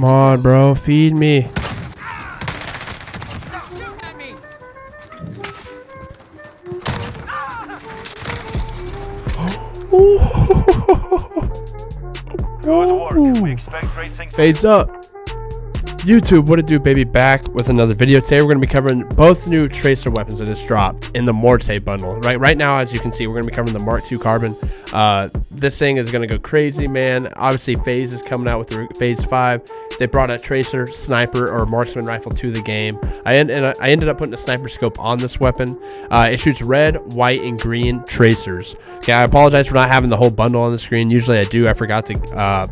Come on, bro. Feed me. Good work. We expect great things. FaZe up. YouTube, what it do, baby? Back with another video. Today, we're going to be covering both new Tracer weapons that just dropped in the Morte bundle. Right, right now, as you can see, we're going to be covering the Mark II Carbine. Uh, this thing is going to go crazy, man. Obviously, FaZe is coming out with FaZe 5. They brought a Tracer, Sniper, or Marksman rifle to the game. I, and I ended up putting a sniper scope on this weapon. Uh, it shoots red, white, and green tracers. Okay, I apologize for not having the whole bundle on the screen. Usually I do. I forgot to... Uh,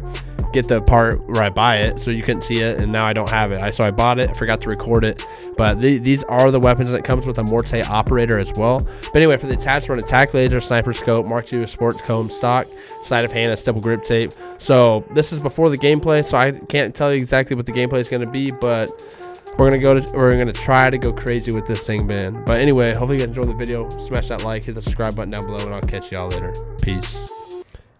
get the part where I buy it, so you couldn't see it, and now I don't have it. I so I bought it, forgot to record it, but the, these are the weapons that comes with a Morte operator as well. But anyway, for the attachment, attack laser, sniper scope, Mark II sports comb, stock, side of hand, and stipple grip tape. So this is before the gameplay, so I can't tell you exactly what the gameplay is going to be, but we're gonna go to we're gonna try to go crazy with this thing man but anyway hopefully you guys enjoyed the video smash that like hit the subscribe button down below and i'll catch y'all later peace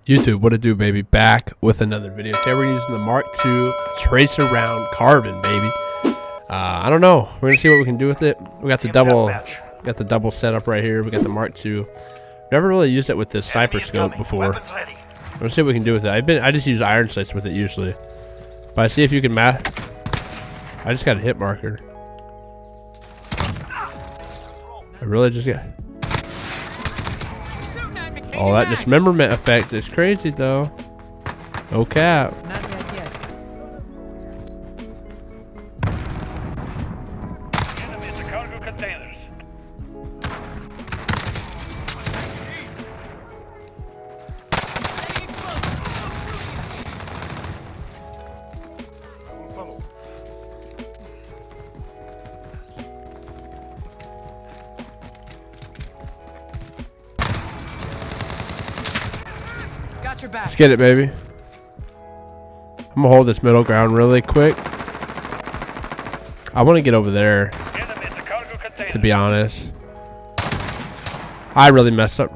YouTube, what it do, baby? Back with another video. Today we're using the Mark II Tracer Round Carbine, baby. Uh, I don't know. We're gonna see what we can do with it. We got the double, got the double setup right here. We got the Mark II. Never really used it with this sniper scope before. Let's see what we can do with it. I've been, I just use iron sights with it usually. But I see if you can math. I just got a hit marker. I really just got. Oh, that dismemberment effect is crazy, though. No cap. Got your back. Let's get it, baby. I'm gonna hold this middle ground really quick. I want to get over there, to cargo containers. to be honest. I really messed up.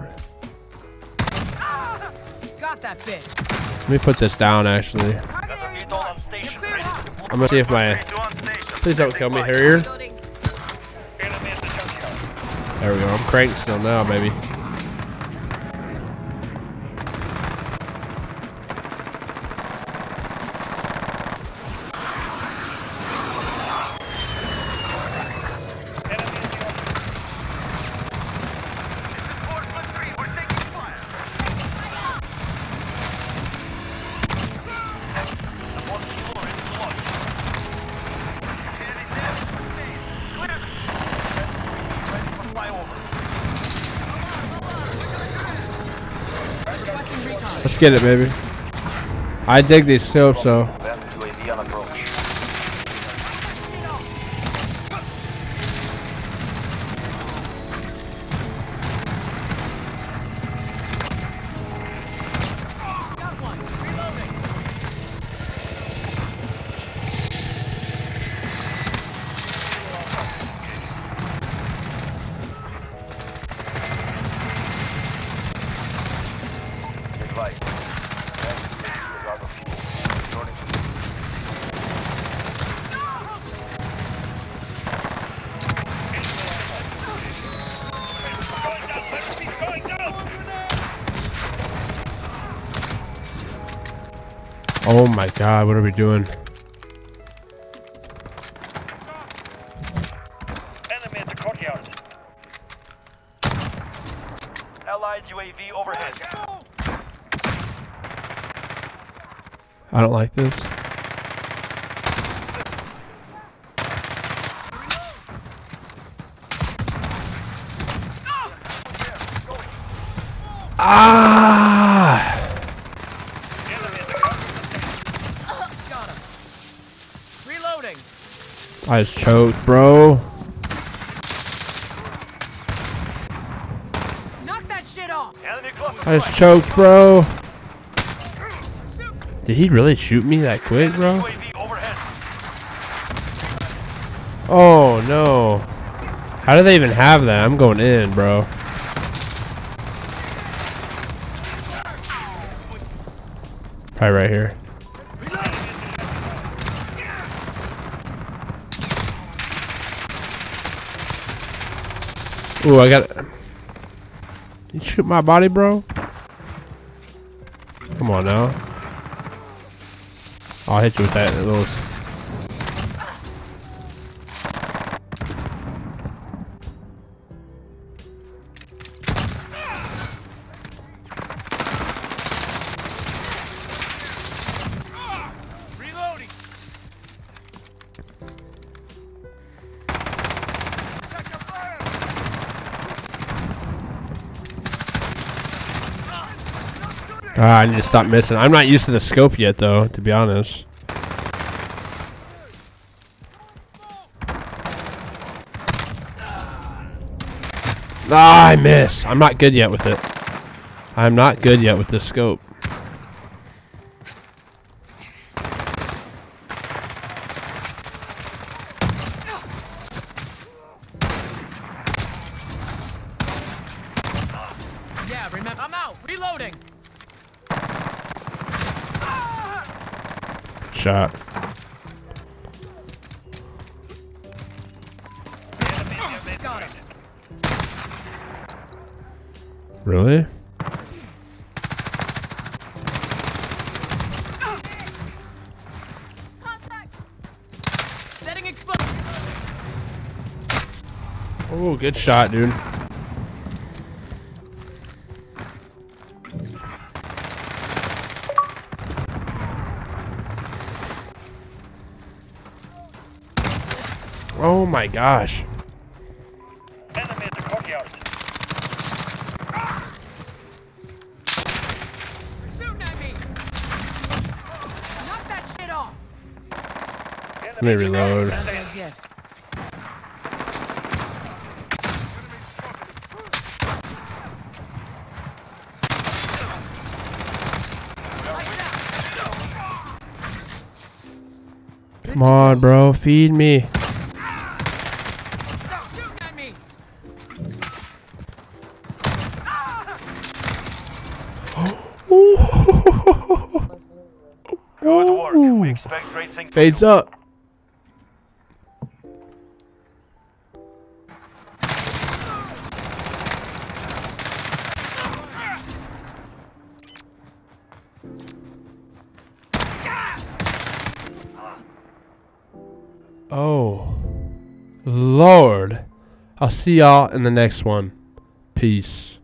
Got that bitch. Let me put this down, actually. Got a VTOL on station. Cleared Ready to hot. deploy. I'm gonna see if my... Three, two on station. Please don't kill me. Harrier. Building. Enemy at the junkyard. There we go. I'm cranked still now, baby. Let's get it, baby. I dig these scopes, though. Oh my god, what are we doing? Enemy at the courtyard. Allied UAV overhead. I don't like this. Ah! Enemy at the counter. Got him. Reloading. I just choked, bro. Knock that shit off. I just choked, bro. Did he really shoot me that quick, bro? Oh no. How do they even have that? I'm going in, bro. Probably right here. Ooh, I got. it! You shoot my body, bro? Come on now. I'll hit you with that little. Ah, I need to stop missing. I'm not used to the scope yet, though, to be honest. Ah, I missed. I'm not good yet with it. I'm not good yet with the scope. Yeah, remember. I'm out. Reloading. Shot. Really? Oh, good shot, dude. Oh my gosh. Enemy at the courtyard. Shooting at me. Knock that shit off. Let me reload. Not dead yet. Come on, bro. Feed me. Good work. We expect great things. FaZe up. Oh, Lord. I'll see y'all in the next one. Peace.